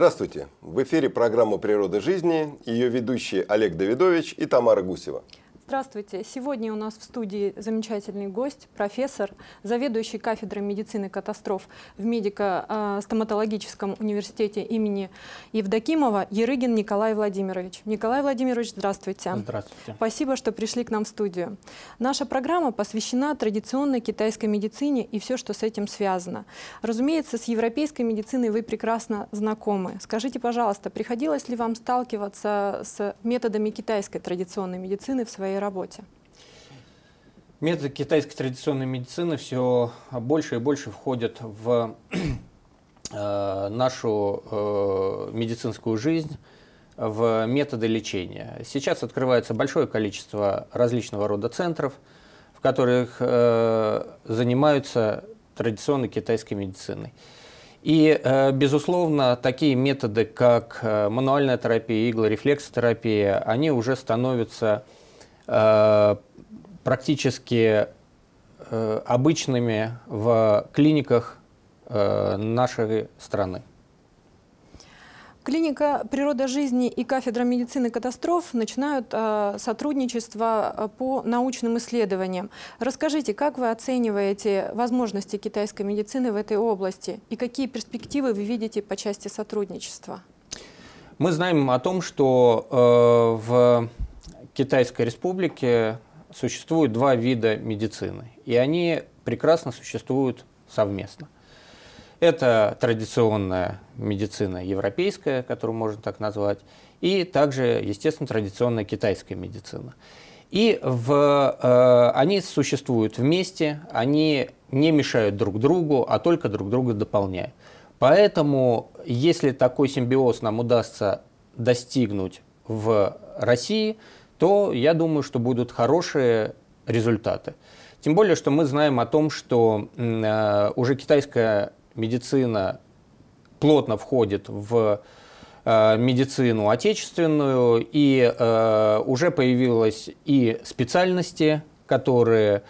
Здравствуйте! В эфире программа «Природа жизни», ее ведущие Олег Давидович и Тамара Гусева. Здравствуйте. Сегодня у нас в студии замечательный гость, профессор, заведующий кафедрой медицины катастроф в медико-стоматологическом университете имени Евдокимова Ерыгин Николай Владимирович. Николай Владимирович, здравствуйте. Здравствуйте. Спасибо, что пришли к нам в студию. Наша программа посвящена традиционной китайской медицине и все, что с этим связано. Разумеется, с европейской медициной вы прекрасно знакомы. Скажите, пожалуйста, приходилось ли вам сталкиваться с методами китайской традиционной медицины в своей работе? Методы китайской традиционной медицины все больше и больше входят в э, нашу э, медицинскую жизнь, в методы лечения. Сейчас открывается большое количество различного рода центров, в которых э, занимаются традиционной китайской медициной. И, безусловно, такие методы, как мануальная терапия, иглорефлексотерапия, они уже становятся практически э, обычными в клиниках э, нашей страны. Клиника «Природа жизни» и кафедра медицины катастроф начинают э, сотрудничество по научным исследованиям. Расскажите, как вы оцениваете возможности китайской медицины в этой области и какие перспективы вы видите по части сотрудничества? Мы знаем о том, что э, в Китайской Республике существует два вида медицины, и они прекрасно существуют совместно. Это традиционная медицина европейская, которую можно так назвать, и также, естественно, традиционная китайская медицина. И в, э, они существуют вместе, они не мешают друг другу, а только друг друга дополняют. Поэтому, если такой симбиоз нам удастся достигнуть в России, то я думаю, что будут хорошие результаты. Тем более, что мы знаем о том, что э, уже китайская медицина плотно входит в э, медицину отечественную, и э, уже появились и специальности, которые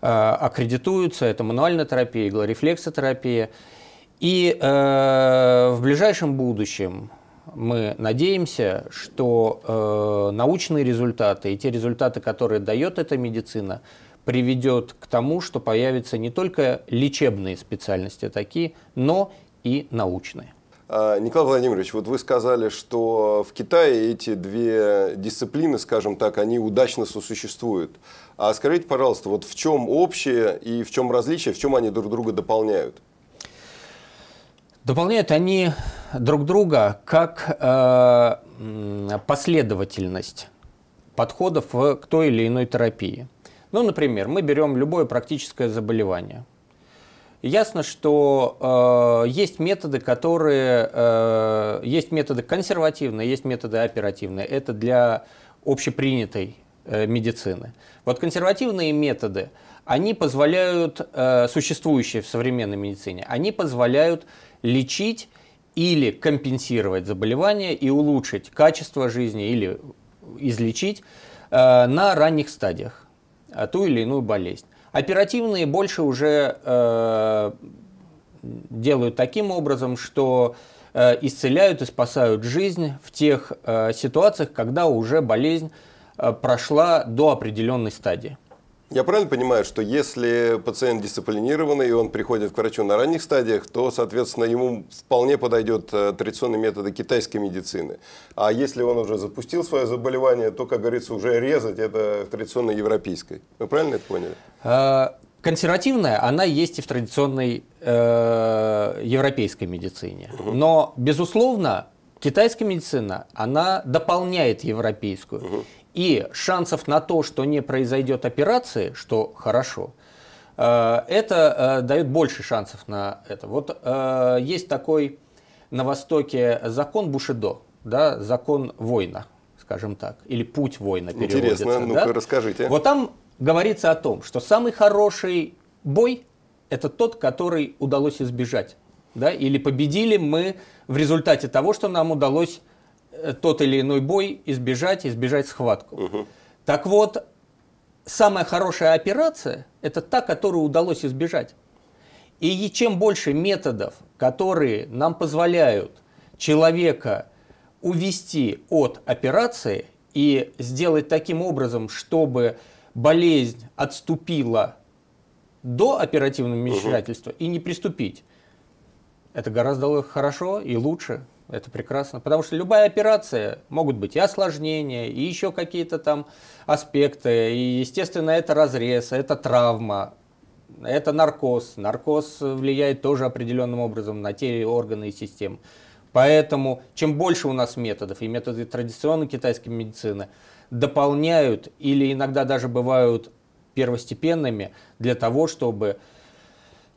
э, аккредитуются, это мануальная терапия, иглорефлексотерапия. И э, в ближайшем будущем мы надеемся, что э, научные результаты и те результаты, которые дает эта медицина, приведет к тому, что появятся не только лечебные специальности такие, но и научные. А, Николай Владимирович, вот вы сказали, что в Китае эти две дисциплины, скажем так, они удачно сосуществуют. А скажите, пожалуйста, вот в чем общее и в чем различие, в чем они друг друга дополняют? Дополняют они друг друга как э, последовательность подходов к той или иной терапии. Ну, например, мы берем любое практическое заболевание. Ясно, что э, есть методы, которые э, есть методы консервативные, есть методы оперативные. Это для общепринятой э, медицины. Вот консервативные методы, они позволяют, э, существующие в современной медицине, они позволяют лечить или компенсировать заболевание и улучшить качество жизни или излечить э, на ранних стадиях э, ту или иную болезнь. Оперативные больше уже э, делают таким образом, что э, исцеляют и спасают жизнь в тех э, ситуациях, когда уже болезнь э, прошла до определенной стадии. Я правильно понимаю, что если пациент дисциплинированный и он приходит к врачу на ранних стадиях, то, соответственно, ему вполне подойдет э, традиционные методы китайской медицины. А если он уже запустил свое заболевание, то, как говорится, уже резать это традиционной европейской. Вы правильно это поняли? А, консервативная, она есть и в традиционной э, европейской медицине. Угу. Но, безусловно, китайская медицина, она дополняет европейскую. Угу. И шансов на то, что не произойдет операции, что хорошо, э, это э, дает больше шансов на это. Вот э, есть такой на Востоке закон Бушидо, да, закон воина, скажем так, или путь воина переводится. Интересно, ну-ка да? расскажите. Вот там говорится о том, что самый хороший бой – это тот, который удалось избежать. Да? Или победили мы в результате того, что нам удалось тот или иной бой избежать, избежать схватку. Угу. Так вот, самая хорошая операция – это та, которую удалось избежать. И чем больше методов, которые нам позволяют человека увести от операции и сделать таким образом, чтобы болезнь отступила до оперативного вмешательства угу. и не приступить. Это гораздо хорошо и лучше. Это прекрасно. Потому что любая операция, могут быть и осложнения, и еще какие-то там аспекты. И, естественно, это разрез, это травма, это наркоз. Наркоз влияет тоже определенным образом на те органы и системы. Поэтому чем больше у нас методов, и методы традиционной китайской медицины дополняют или иногда даже бывают первостепенными для того, чтобы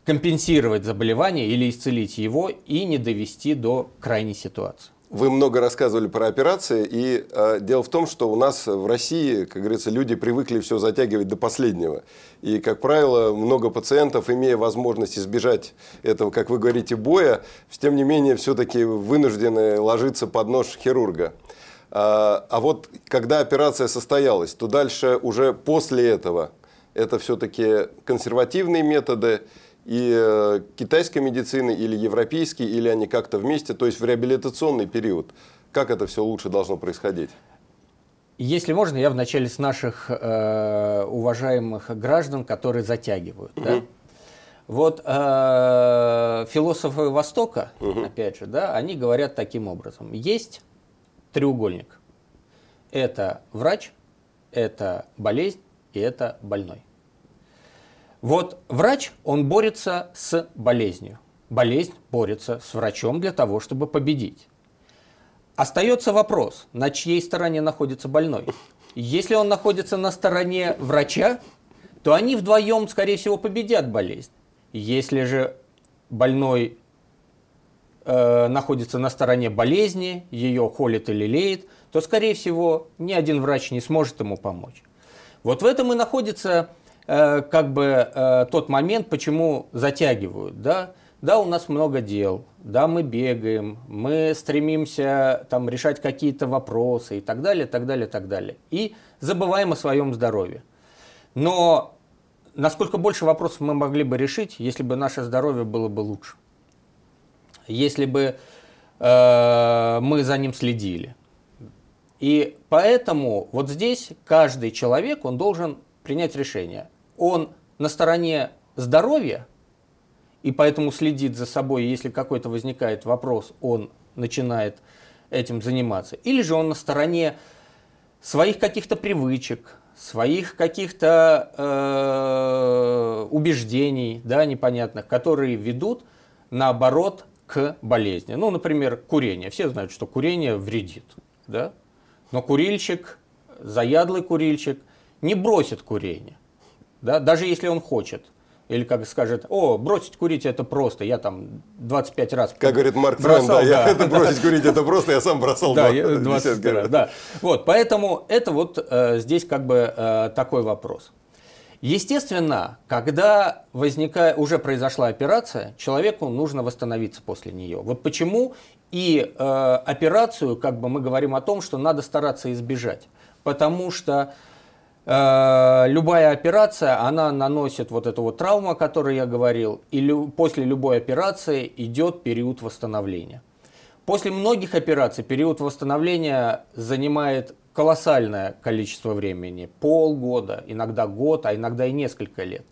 компенсировать заболевание или исцелить его и не довести до крайней ситуации. Вы много рассказывали про операции, и э, дело в том, что у нас в России, как говорится, люди привыкли все затягивать до последнего. И, как правило, много пациентов, имея возможность избежать этого, как вы говорите, боя, тем не менее, все-таки вынуждены ложиться под нож хирурга. А, а вот когда операция состоялась, то дальше уже после этого это все-таки консервативные методы, и э, китайской медицины или европейской, или они как-то вместе, то есть в реабилитационный период. Как это все лучше должно происходить? Если можно, я вначале с наших э, уважаемых граждан, которые затягивают. Угу. Да? Вот э, философы Востока, угу. опять же, да, они говорят таким образом. Есть треугольник. Это врач, это болезнь и это больной. Вот врач, он борется с болезнью. Болезнь борется с врачом для того, чтобы победить. Остается вопрос, на чьей стороне находится больной. Если он находится на стороне врача, то они вдвоем, скорее всего, победят болезнь. Если же больной э, находится на стороне болезни, ее холит или лелеет, то, скорее всего, ни один врач не сможет ему помочь. Вот в этом и находится как бы э, тот момент, почему затягивают, да, да, у нас много дел, да, мы бегаем, мы стремимся там решать какие-то вопросы и так далее, так далее, так далее. И забываем о своем здоровье. Но насколько больше вопросов мы могли бы решить, если бы наше здоровье было бы лучше, если бы э, мы за ним следили. И поэтому вот здесь каждый человек, он должен принять решение он на стороне здоровья, и поэтому следит за собой, если какой-то возникает вопрос, он начинает этим заниматься. Или же он на стороне своих каких-то привычек, своих каких-то э, убеждений, да, непонятных, которые ведут, наоборот, к болезни. Ну, например, курение. Все знают, что курение вредит, да? Но курильщик, заядлый курильщик, не бросит курение да, даже если он хочет. Или как скажет, о, бросить курить это просто, я там 25 раз Как говорит Марк Френ, да, я, это бросить курить это просто, я сам бросал да, 20, 20 раз. Да. Вот, поэтому это вот э, здесь как бы э, такой вопрос. Естественно, когда возникает, уже произошла операция, человеку нужно восстановиться после нее. Вот почему и э, операцию, как бы мы говорим о том, что надо стараться избежать. Потому что любая операция, она наносит вот эту вот травму, о которой я говорил, и лю после любой операции идет период восстановления. После многих операций период восстановления занимает колоссальное количество времени, полгода, иногда год, а иногда и несколько лет.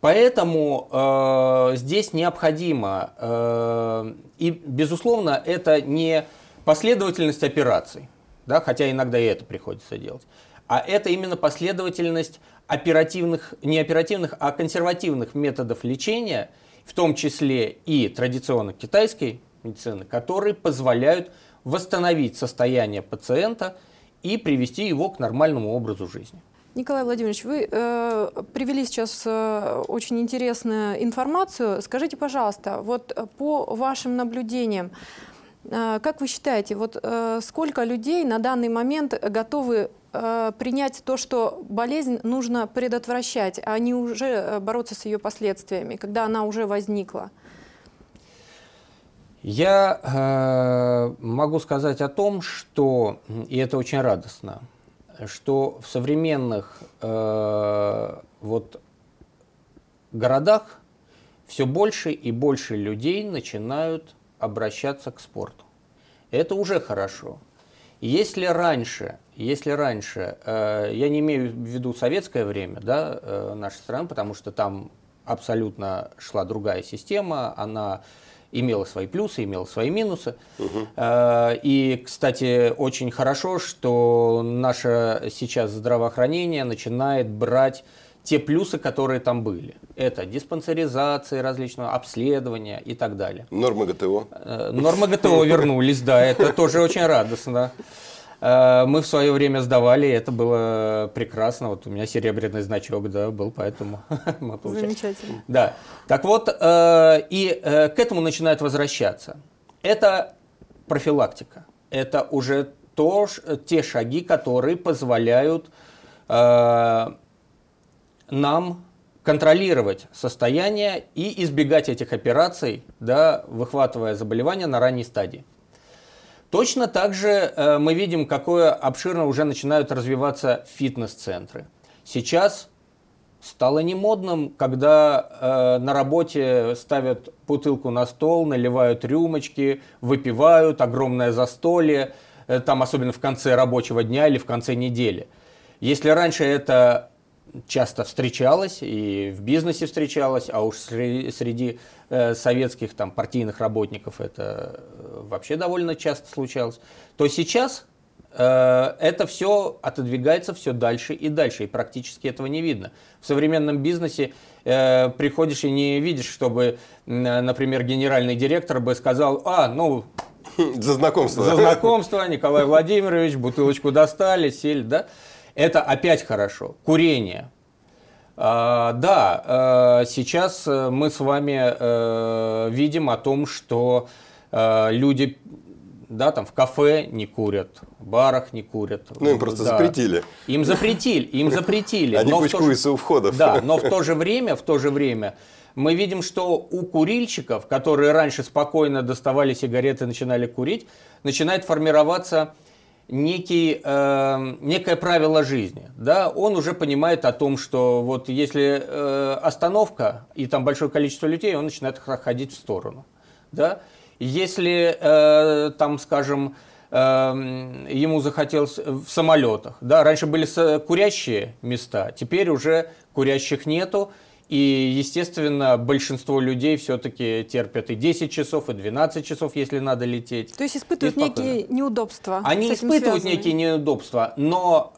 Поэтому э, здесь необходимо, э, и безусловно, это не последовательность операций, да, хотя иногда и это приходится делать а это именно последовательность оперативных, не оперативных, а консервативных методов лечения, в том числе и традиционной китайской медицины, которые позволяют восстановить состояние пациента и привести его к нормальному образу жизни. Николай Владимирович, вы э, привели сейчас э, очень интересную информацию. Скажите, пожалуйста, вот по вашим наблюдениям, э, как вы считаете, вот э, сколько людей на данный момент готовы Э, принять то, что болезнь нужно предотвращать, а не уже э, бороться с ее последствиями, когда она уже возникла? Я э, могу сказать о том, что, и это очень радостно, что в современных э, вот, городах все больше и больше людей начинают обращаться к спорту. Это уже хорошо. Если раньше, если раньше, э, я не имею в виду советское время, да, э, нашей страны, потому что там абсолютно шла другая система, она имела свои плюсы, имела свои минусы. Угу. И, кстати, очень хорошо, что наше сейчас здравоохранение начинает брать те плюсы, которые там были. Это диспансеризация различного, обследования и так далее. Нормы ГТО. Э, нормы ГТО вернулись, да, это тоже очень радостно. Э, мы в свое время сдавали, это было прекрасно. Вот у меня серебряный значок, да, был, поэтому мы получали. Замечательно. Да. Так вот, э, и к этому начинают возвращаться. Это профилактика. Это уже то, те шаги, которые позволяют нам контролировать состояние и избегать этих операций, да, выхватывая заболевания на ранней стадии. Точно так же э, мы видим, какое обширно уже начинают развиваться фитнес-центры. Сейчас стало немодным, когда э, на работе ставят бутылку на стол, наливают рюмочки, выпивают, огромное застолье, э, там особенно в конце рабочего дня или в конце недели. Если раньше это часто встречалась и в бизнесе встречалась, а уж среди э, советских там партийных работников это э, вообще довольно часто случалось, то сейчас э, это все отодвигается все дальше и дальше, и практически этого не видно. В современном бизнесе э, приходишь и не видишь, чтобы, например, генеральный директор бы сказал, а, ну, за знакомство. За знакомство, Николай Владимирович, бутылочку достали, сели, да? Это опять хорошо. Курение. А, да, а, сейчас э, мы с вами а, видим о том, что а, люди да, там в кафе не курят, в барах не курят. Ну, им просто да. запретили. Им запретили, им запретили. Они кучкуются у входов. Да, но в то же время, в то же время мы видим, что у курильщиков, которые раньше спокойно доставали сигареты и начинали курить, начинает формироваться некий, э, некое правило жизни. Да? Он уже понимает о том, что вот если э, остановка и там большое количество людей, он начинает ходить в сторону. Да? Если э, там, скажем, э, ему захотелось в самолетах. Да? Раньше были курящие места, теперь уже курящих нету. И, естественно, большинство людей все-таки терпят и 10 часов, и 12 часов, если надо лететь. То есть испытывают некие неудобства. Они испытывают связаны. некие неудобства, но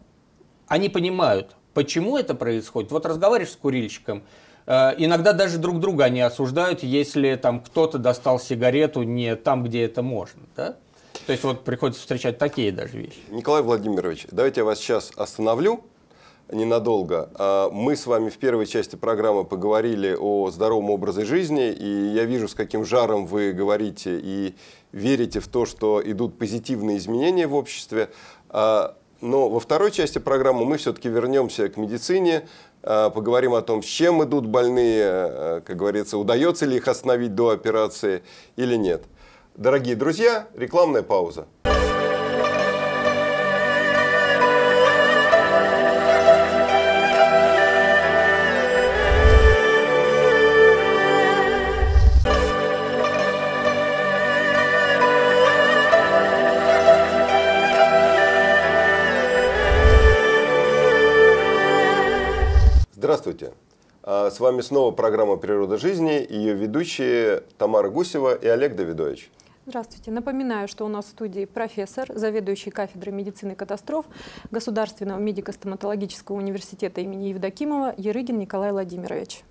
они понимают, почему это происходит. Вот разговариваешь с курильщиком, э, иногда даже друг друга они осуждают, если там кто-то достал сигарету не там, где это можно. Да? То есть вот приходится встречать такие даже вещи. Николай Владимирович, давайте я вас сейчас остановлю ненадолго. А, мы с вами в первой части программы поговорили о здоровом образе жизни, и я вижу, с каким жаром вы говорите и верите в то, что идут позитивные изменения в обществе. А, но во второй части программы мы все-таки вернемся к медицине, а, поговорим о том, с чем идут больные, как говорится, удается ли их остановить до операции или нет. Дорогие друзья, рекламная пауза. Здравствуйте. А, с вами снова программа «Природа жизни» и ее ведущие Тамара Гусева и Олег Давидович. Здравствуйте. Напоминаю, что у нас в студии профессор, заведующий кафедрой медицины катастроф Государственного медико-стоматологического университета имени Евдокимова Ерыгин Николай Владимирович.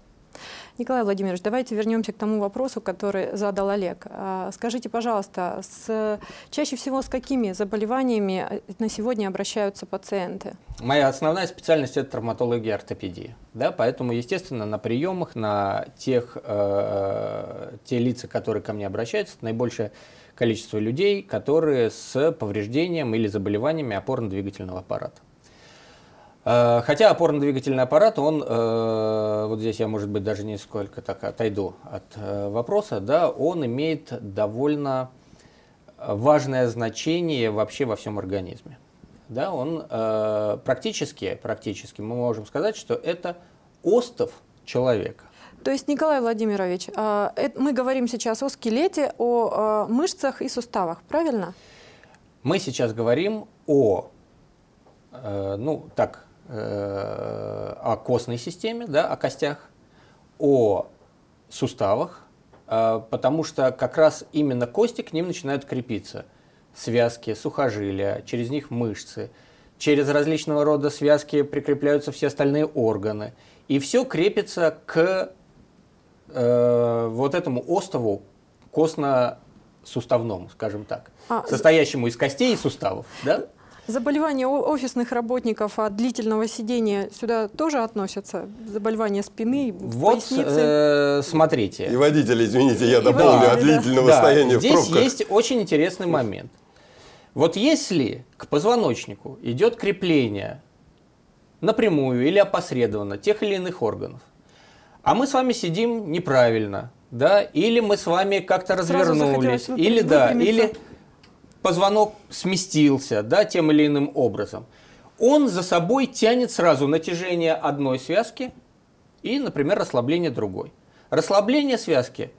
Николай Владимирович, давайте вернемся к тому вопросу, который задал Олег. А, скажите, пожалуйста, с, чаще всего с какими заболеваниями э, на сегодня обращаются пациенты? Моя основная специальность – это травматология и ортопедия. Да, поэтому, естественно, на приемах, на тех, э, те лица, которые ко мне обращаются, наибольшее количество людей, которые с повреждением или заболеваниями опорно-двигательного аппарата. Э, хотя опорно-двигательный аппарат, он, э, вот здесь я, может быть, даже несколько так отойду от э, вопроса, да, он имеет довольно важное значение вообще во всем организме. Да, он практически, практически мы можем сказать, что это остов человека. То есть, Николай Владимирович, мы говорим сейчас о скелете, о мышцах и суставах, правильно? Мы сейчас говорим о, ну так, о костной системе, да, о костях, о суставах, э, потому что как раз именно кости к ним начинают крепиться. Связки, сухожилия, через них мышцы, через различного рода связки прикрепляются все остальные органы. И все крепится к э, вот этому остову костно-суставному, скажем так, А, состоящему из костей и суставов. Да? Заболевания офисных работников от длительного сидения сюда тоже относятся? Заболевания спины, Вот, поясницы? э, смотрите. И водители, извините, я дополню, от да. длительного Да, стояния в здесь пробках. есть очень интересный момент. Вот если к позвоночнику идет крепление напрямую или опосредованно тех или иных органов, а мы с вами сидим неправильно, да, или мы с вами как-то развернулись, или да, или позвонок сместился, да, тем или иным образом, он за собой тянет сразу натяжение одной связки и, например, расслабление другой. Расслабление связки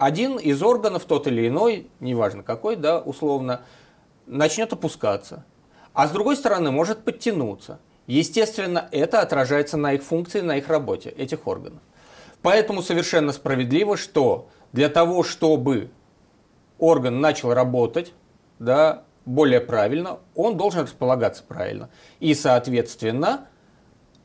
один из органов, тот или иной, неважно какой, да, условно, начнет опускаться. А с другой стороны, может подтянуться. Естественно, это отражается на их функции, на их работе, этих органов. Поэтому совершенно справедливо, что для того, чтобы орган начал работать да, более правильно, он должен располагаться правильно. И, соответственно,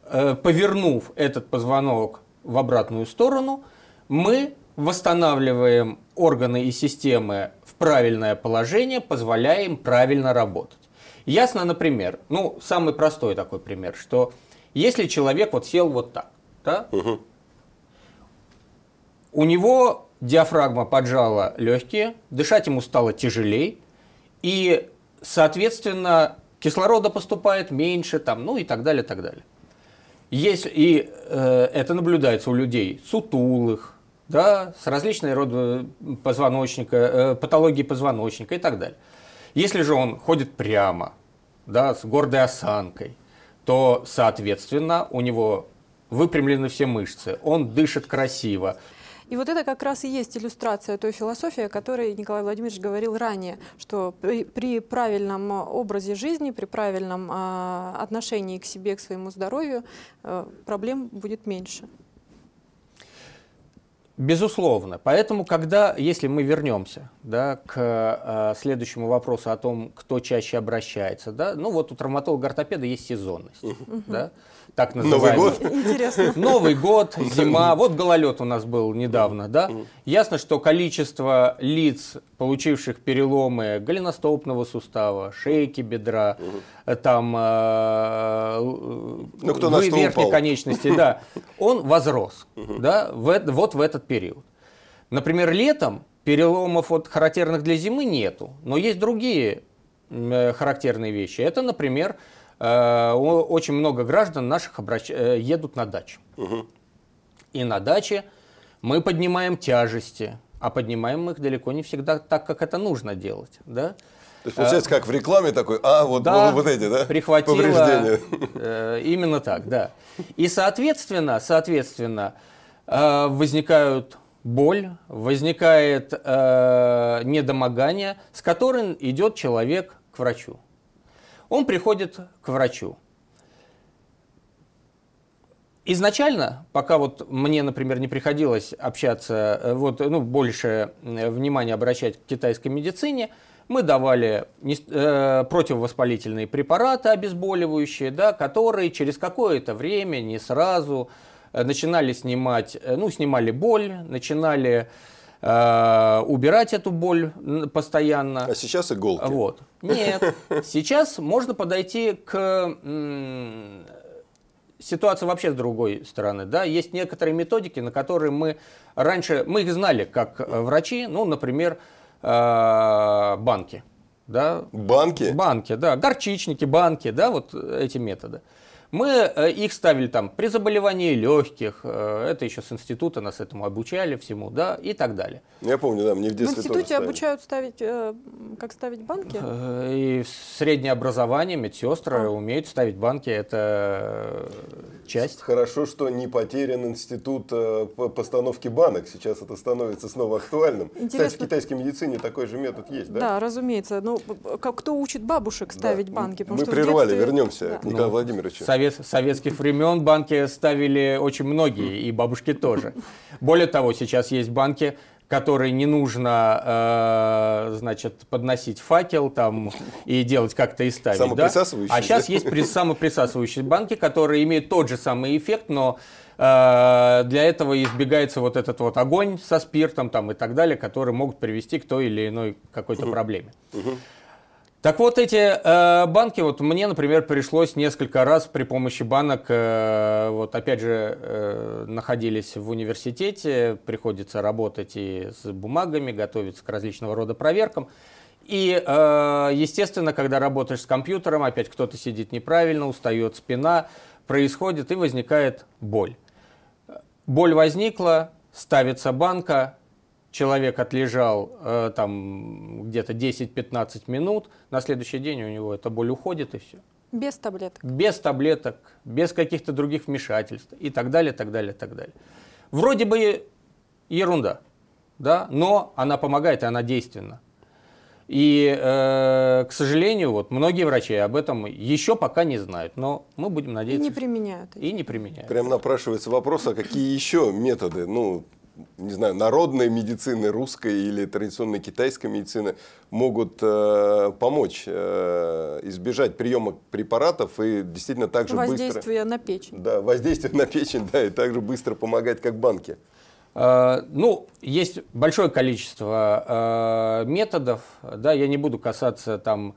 э, повернув этот позвонок в обратную сторону, мы восстанавливаем органы и системы в правильное положение, позволяя им правильно работать. Ясно, например, ну, самый простой такой пример, что если человек вот сел вот так, да, у него диафрагма поджала легкие, дышать ему стало тяжелей, и, соответственно, кислорода поступает меньше, там, ну и так далее, так далее. Есть, и э, это наблюдается у людей сутулых, да, с различной рода позвоночника, э, патологии позвоночника и так далее. Если же он ходит прямо, да, с гордой осанкой, то, соответственно, у него выпрямлены все мышцы, он дышит красиво, И вот это как раз и есть иллюстрация той философии, о которой Николай Владимирович говорил ранее, что при, при правильном образе жизни, при правильном а, отношении к себе, к своему здоровью, э, проблем будет меньше. Безусловно. Поэтому, когда, если мы вернемся да, к э, следующему вопросу о том, кто чаще обращается, да, ну вот у травматолога-ортопеда есть сезонность, да, так Новый называемая. год? Интересно. Новый год, зима, вот гололед у нас был недавно, да. Ясно, что количество лиц, получивших переломы голеностопного сустава, шейки бедра, там э, Ну, кто на верхней упал. конечности, да, он возрос, да, в вот в этот период. Например, летом переломов вот характерных для зимы нету, но есть другие э, характерные вещи. Это, например, очень много граждан наших обращ- э, едут на дачу. И на даче мы поднимаем тяжести, а поднимаем мы их далеко не всегда так, как это нужно делать. Да? То есть, получается, как в рекламе такой, а, вот, Да, вот эти, да? прихватило, Повреждения. э, именно так, да. И, соответственно, соответственно, э, возникают боль, возникает э, недомогание, с которым идет человек к врачу. Он приходит к врачу. Изначально, пока вот мне, например, не приходилось общаться, э, вот, ну, больше э, внимания обращать к китайской медицине, мы давали э, противовоспалительные препараты, обезболивающие, да, которые через какое-то время, не сразу, начинали снимать, ну, снимали боль, начинали э, убирать эту боль постоянно. А сейчас иголки. Вот. Нет. Сейчас можно подойти к ситуации вообще с другой стороны. Да? Есть некоторые методики, на которые мы раньше, мы их знали как э, врачи, ну, например, э, банки. Да? Банки? Банки, да, горчичники, банки, да, вот эти методы. Мы э, их ставили там при заболевании легких, э, это еще с института нас этому обучали всему, да, и так далее. Я помню, да, мне в детстве В институте обучают ставить, э, как ставить банки? И в среднее образование медсестры А. умеют ставить банки, это часть. Хорошо, что не потерян институт по- постановки банок. Сейчас это становится снова актуальным. Кстати, в Интересно. китайской медицине такой же метод есть, да? Да, разумеется. Ну, кто учит бабушек Да. ставить банки? Потому Мы прервали, детстве- вернемся Да. к Николаю Ну, Владимировичу. Совет, советских времен банки ставили очень многие, и бабушки тоже. Более того, сейчас есть банки, которые не нужно, э, значит, подносить факел там и делать как-то и ставить. да? Самоприсасывающие, А сейчас да? есть при- самоприсасывающие банки, которые имеют тот же самый эффект, но э, для этого избегается вот этот вот огонь со спиртом там, и так далее, которые могут привести к той или иной какой-то проблеме. Так вот, эти э, банки, вот мне, например, пришлось несколько раз при помощи банок, э, вот опять же, э, находились в университете, приходится работать и с бумагами, готовиться к различного рода проверкам. И, э, естественно, когда работаешь с компьютером, опять кто-то сидит неправильно, устает спина, происходит и возникает боль. Боль возникла, ставится банка, человек отлежал э, там где-то 10-15 минут, на следующий день у него эта боль уходит и все. Без таблеток. Без таблеток, без каких-то других вмешательств и так далее, так далее, так далее. Вроде бы ерунда, да, но она помогает и она действенна. И, э, к сожалению, вот многие врачи об этом еще пока не знают, но мы будем И надеяться, не что- применяют. и не применяют. Прям напрашивается вопрос, а какие еще методы, ну, не знаю, народной медицины, русской или традиционной китайской медицины могут э, помочь э, избежать приема препаратов и действительно так же быстро... Воздействие на печень. Да, воздействие на печень, да, и также быстро помогать, как банки. Э, Ну, есть большое количество э, методов, да, я не буду касаться там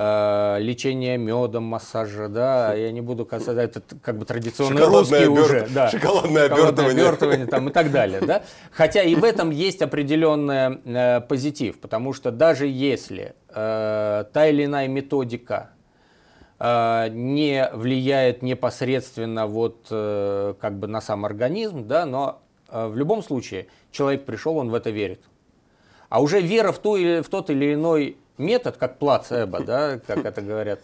э, лечения медом, массажа, да, я не буду касаться, это как бы традиционно Шоколадное русские оберт- уже, да, шоколадное обертывание. обертывание там и так далее, да. Хотя и в этом есть определенный э, позитив, потому что даже если э, та или иная методика э, не влияет непосредственно вот э, как бы на сам организм, да, но э, в любом случае человек пришел, он в это верит. А уже вера в, ту или, в тот или иной метод, как плацебо, да, как это говорят,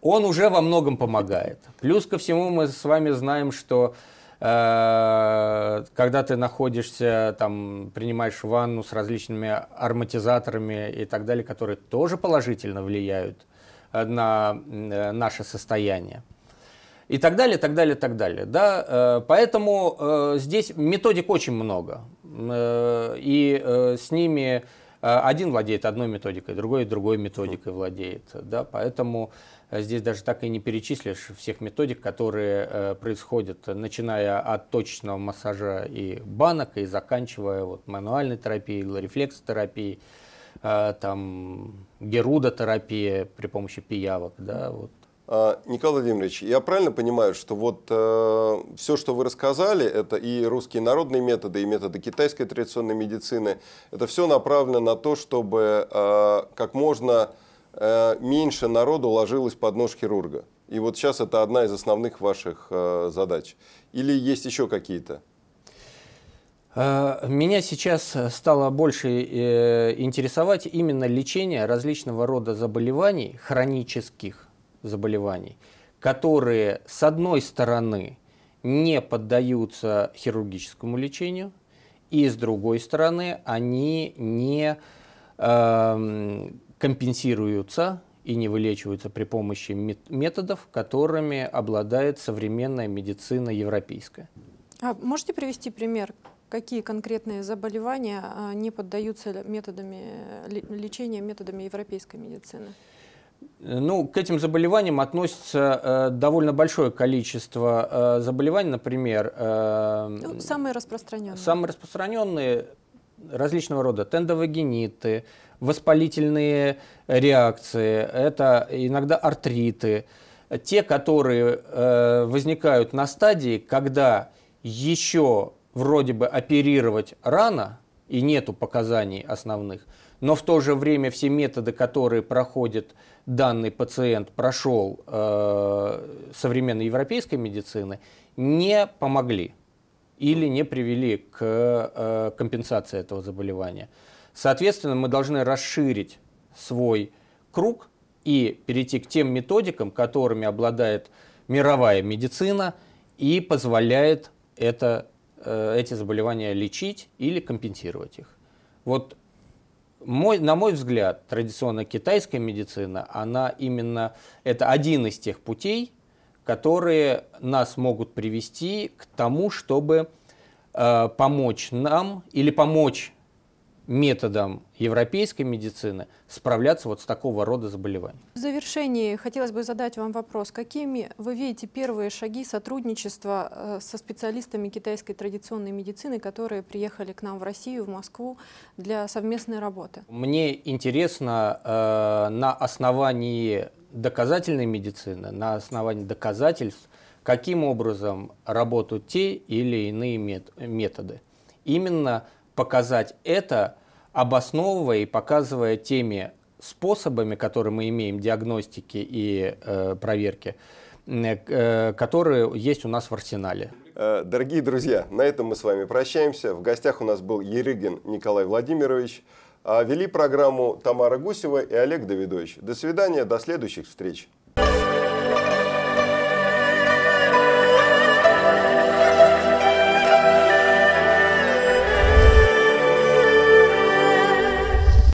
он уже во многом помогает. Плюс ко всему мы с вами знаем, что э, когда ты находишься, там, принимаешь ванну с различными ароматизаторами и так далее, которые тоже положительно влияют э, на э, наше состояние. И так далее, так далее, так далее. Да? э, Поэтому э, здесь методик очень много. Э, И э, с ними один владеет одной методикой, другой другой методикой владеет. Да? Поэтому э, здесь даже так и не перечислишь всех методик, которые э, происходят, начиная от точечного массажа и банок, и заканчивая вот, мануальной терапией, глорефлексотерапией, э, там, герудотерапия при помощи пиявок. Да? Вот. А, Николай Владимирович, я правильно понимаю, что вот все, что вы рассказали, это и русские народные методы, и методы китайской традиционной медицины, это все направлено на то, чтобы э, как можно э, меньше народу ложилось под нож хирурга. И вот сейчас это одна из основных ваших э, задач. Или есть еще какие-то? Э, Меня сейчас стало больше э, интересовать именно лечение различного рода заболеваний, хронических заболеваний, которые, с одной стороны, не поддаются хирургическому лечению, и с другой стороны, они не эм, компенсируются и не вылечиваются при помощи мет- методов, которыми обладает современная медицина европейская. А можете привести пример, какие конкретные заболевания а, не поддаются методами э, ле- лечения методами европейской медицины? Ну, к этим заболеваниям относится э, довольно большое количество э, заболеваний, например, э, Ну, самые распространенные. самые распространенные различного рода тендовагениты, воспалительные реакции, это иногда артриты, те, которые э, возникают на стадии, когда еще вроде бы оперировать рано и нету показаний основных, но в то же время все методы, которые проходит данный пациент, прошел э, современной европейской медицины, не помогли или не привели к э, компенсации этого заболевания. Соответственно, мы должны расширить свой круг и перейти к тем методикам, которыми обладает мировая медицина и позволяет это, э, эти заболевания лечить или компенсировать их. Вот мой, на мой взгляд, традиционная китайская медицина, она именно, это один из тех путей, которые нас могут привести к тому, чтобы э, помочь нам или помочь методом европейской медицины справляться вот с такого рода заболеваниями. В завершении хотелось бы задать вам вопрос. Какими вы видите первые шаги сотрудничества э, со специалистами китайской традиционной медицины, которые приехали к нам в Россию, в Москву для совместной работы? Мне интересно э, на основании доказательной медицины, на основании доказательств, каким образом работают те или иные методы. Именно показать это, обосновывая и показывая теми способами, которые мы имеем диагностики и э, проверки, э, которые есть у нас в арсенале. Э, дорогие друзья, на этом мы с вами прощаемся. В гостях у нас был Ерыгин Николай Владимирович. А вели программу Тамара Гусева и Олег Давидович. До свидания, до следующих встреч.